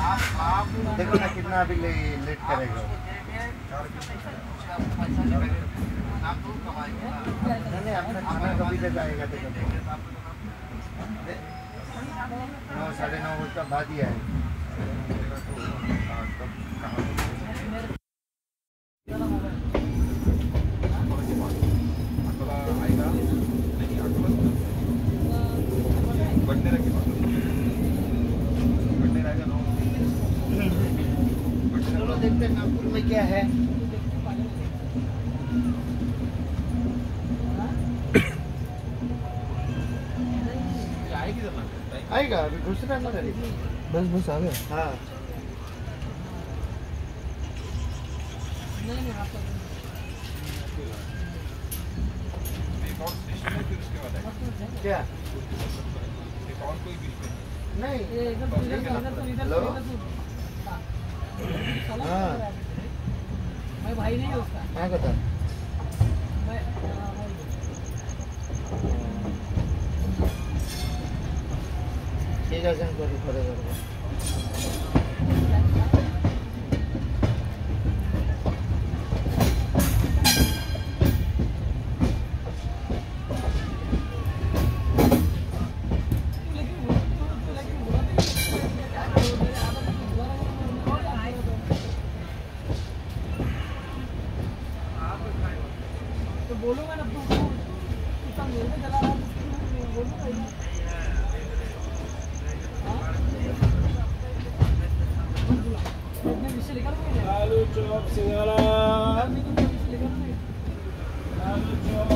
देखो ना कितना अभी ले, लेट करेगा। नहीं नहीं अपना खाना कभी तक आएगा देखो। नौ साढ़े नौ बजे का ही आएगा। देखते हैं नागपुर में क्या है। आएगा अभी घुस रहा ना गाड़ी बस बस आ गया। हाँ। क्या? नहीं। हेलो? हाँ मैं भाई नहीं हूँ उसका हाँ कथा मैं हाँ, भाई ঠিক আছে আমি করে করে बोलूंगा ना तू तू इतना मेरे में चला रहा है तो बोलूंगा ही ना इतने विषय लिखा ना आलू चॉप सिंगारा मैं तो विषय लिखा ना आलू chop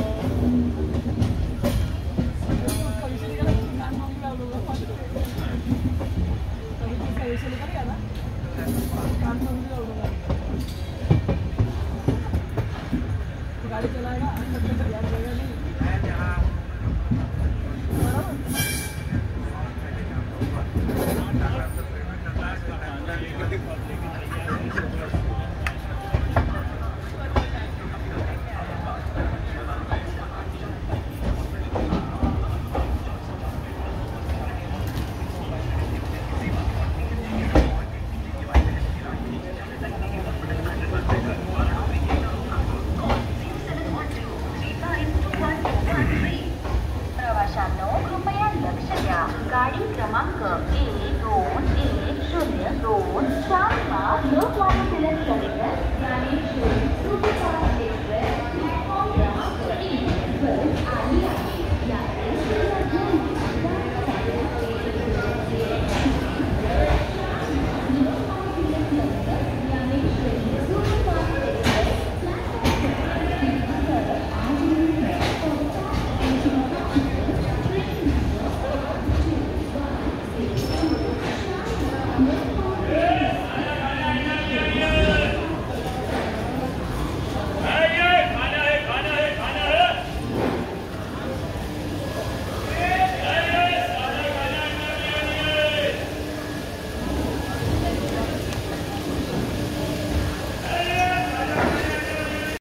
Drammen cược ý, 0, 1, 0, 3, chấm 5, nước 7,